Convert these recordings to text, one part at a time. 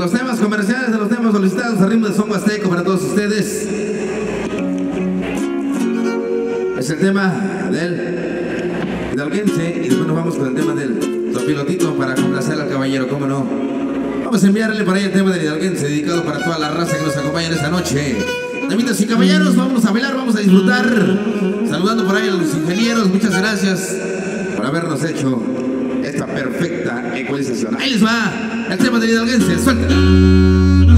los temas comerciales, de los temas solicitados, al ritmo de son huasteco para todos ustedes. Es el tema del hidalguense y después nos vamos con el tema del pilotito para complacer al caballero, ¿cómo no? Vamos a enviarle por ahí el tema del hidalguense dedicado para toda la raza que nos acompaña en esta noche. Damitas y caballeros, vamos a bailar, vamos a disfrutar. Saludando por ahí a los ingenieros, muchas gracias por habernos hecho esta perfecta ecualización. Ahí les va el tema del hidalguense, suéltala.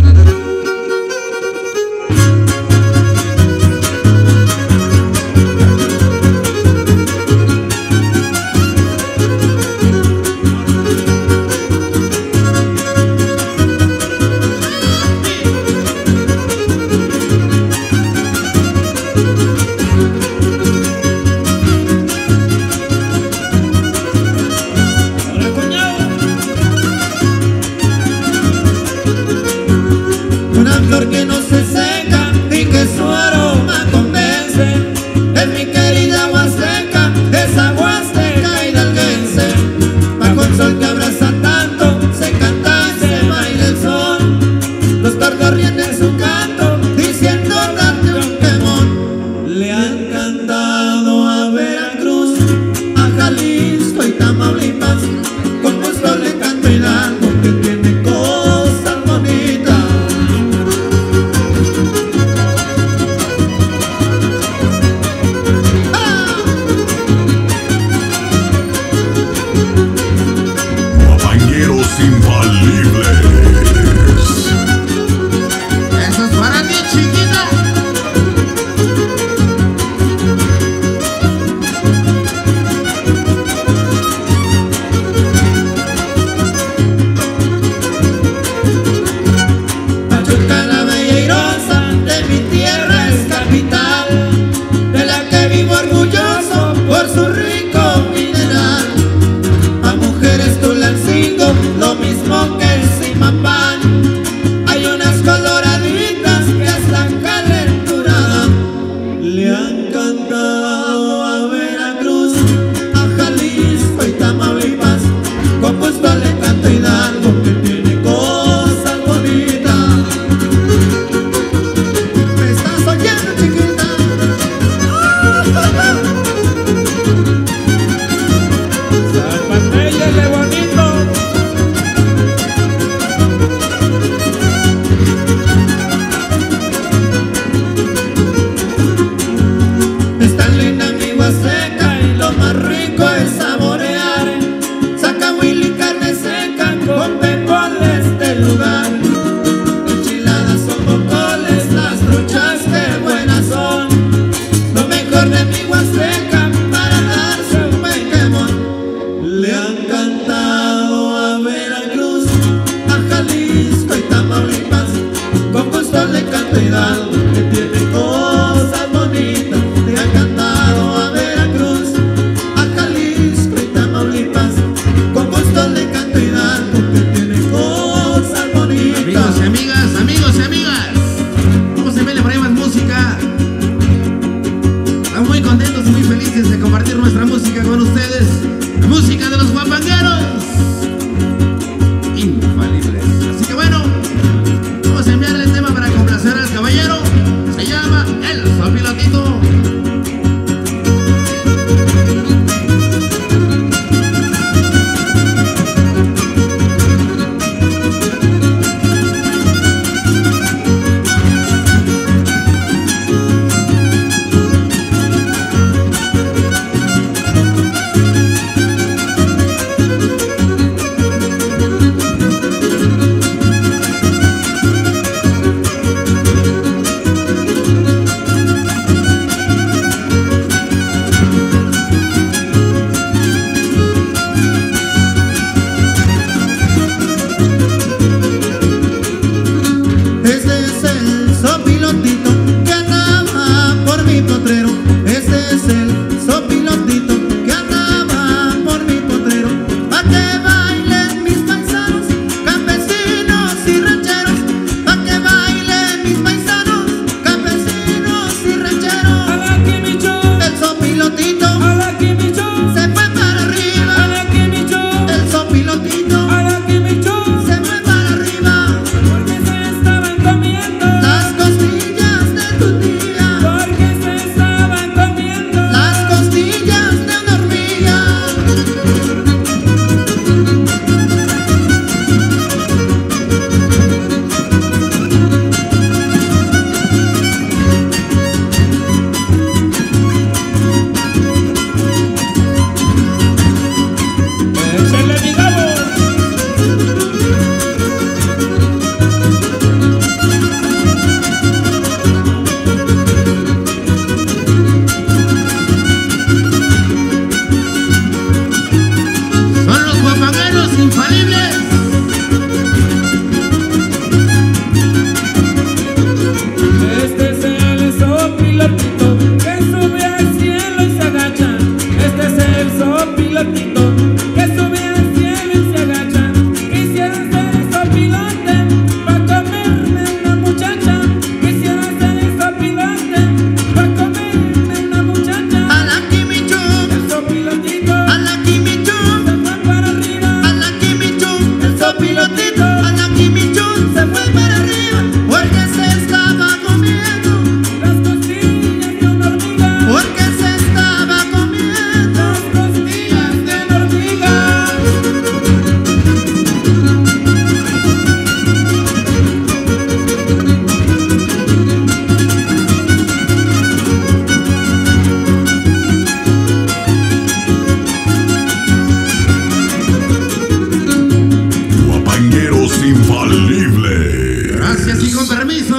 believe. Gracias y con permiso.